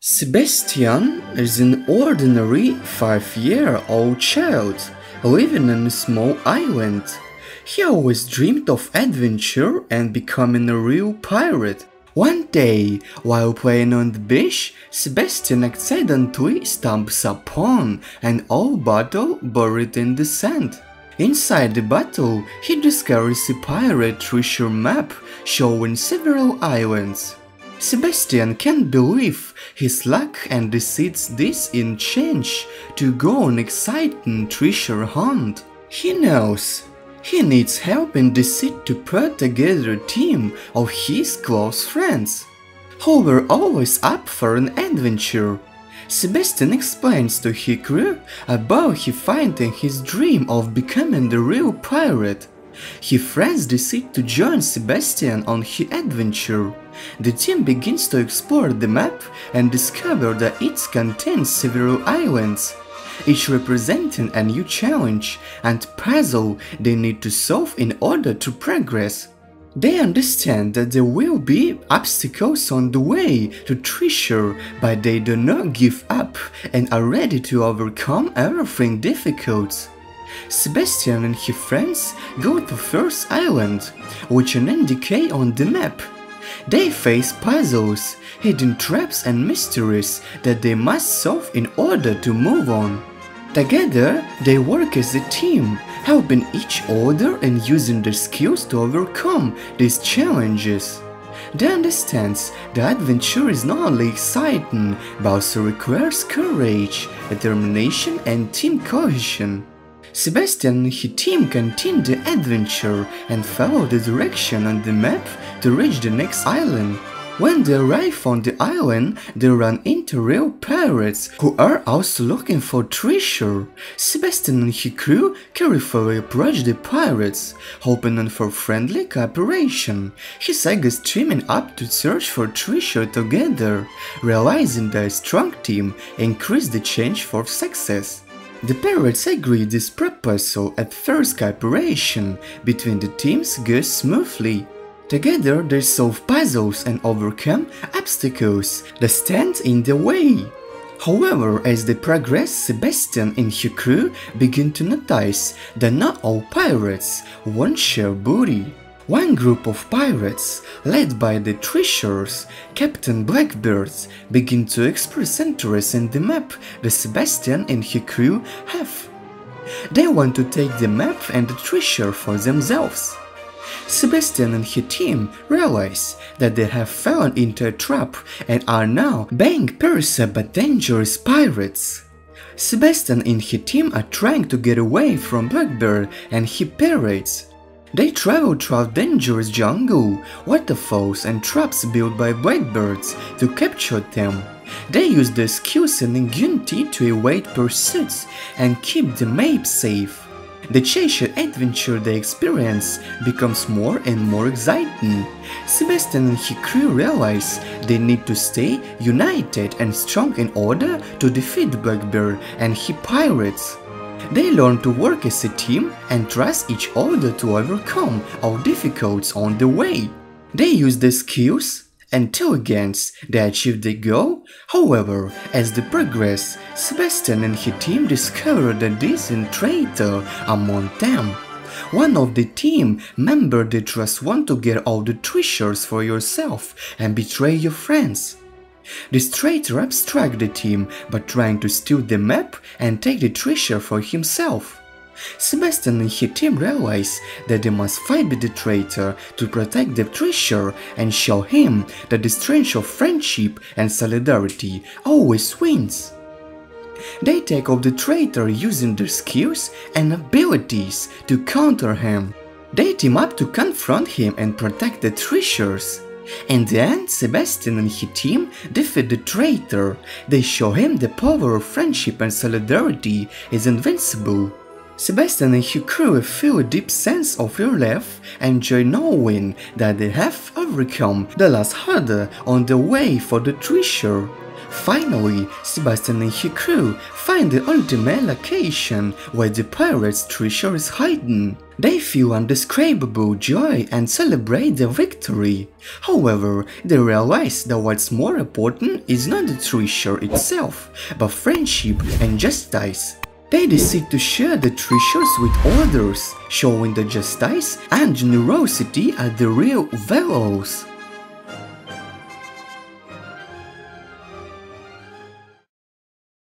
Sebastian is an ordinary five-year-old child living on a small island. He always dreamed of adventure and becoming a real pirate. One day, while playing on the beach, Sebastian accidentally stumbles upon an old bottle buried in the sand. Inside the bottle, he discovers a pirate treasure map showing several islands. Sebastian can't believe his luck and decides this in change to go on exciting treasure hunt. He knows he needs help in the city to put together a team of his close friends who were always up for an adventure. Sebastian explains to his crew about he finding his dream of becoming the real pirate. His friends decide to join Sebastian on his adventure. The team begins to explore the map and discover that it contains several islands, each representing a new challenge and puzzle they need to solve in order to progress. They understand that there will be obstacles on the way to treasure, but they do not give up and are ready to overcome everything difficult. Sebastian and his friends go to First Island, which an indicate on the map. They face puzzles, hidden traps and mysteries that they must solve in order to move on. Together, they work as a team, helping each other and using their skills to overcome these challenges. They understand the adventure is not only exciting, but also requires courage, determination and team cohesion. Sebastian and his team continue the adventure and follow the direction on the map to reach the next island. When they arrive on the island, they run into real pirates who are also looking for treasure. Sebastian and his crew carefully approach the pirates, hoping for friendly cooperation. His is teaming up to search for treasure together, realizing a strong team increase the chance for success. The pirates agree this proposal at first cooperation between the teams goes smoothly. Together they solve puzzles and overcome obstacles that stand in the way. However, as they progress, Sebastian and his crew begin to notice that not all pirates want share booty. One group of pirates, led by the treasures, Captain Blackbeards, begin to express interest in the map that Sebastian and his crew have. They want to take the map and the treasure for themselves. Sebastian and his team realize that they have fallen into a trap and are now being pursued by dangerous pirates. Sebastian and his team are trying to get away from Blackbeard and his pirates. They travel through dangerous jungle, waterfalls and traps built by Blackbeards to capture them. They use their skills and ingenuity to evade pursuits and keep the map safe. The and adventure they experience becomes more and more exciting. Sebastian and his crew realize they need to stay united and strong in order to defeat Blackbeard and his pirates. They learn to work as a team and trust each other to overcome all difficulties on the way. They use their skills and against they achieve their goal. However, as they progress, Sebastian and his team discover there a traitor among them. One of the team member they trust want to get all the treasures for yourself and betray your friends. This traitor the team by trying to steal the map and take the treasure for himself. Sebastian and his team realize that they must fight with the traitor to protect the treasure and show him that the strength of friendship and solidarity always wins. They take off the traitor using their skills and abilities to counter him. They team up to confront him and protect the treasures. In the end, Sebastian and his team defeat the traitor. They show him the power of friendship and solidarity is invincible. Sebastian and his crew feel a deep sense of relief and joy knowing that they have overcome the last hurdle on the way for the treasure. Finally, Sebastian and his crew find the ultimate location where the pirates' treasure is hidden. They feel undescribable joy and celebrate their victory. However, they realize that what's more important is not the treasure itself, but friendship and justice. They decide to share the treasures with others, showing that justice and generosity are the real values.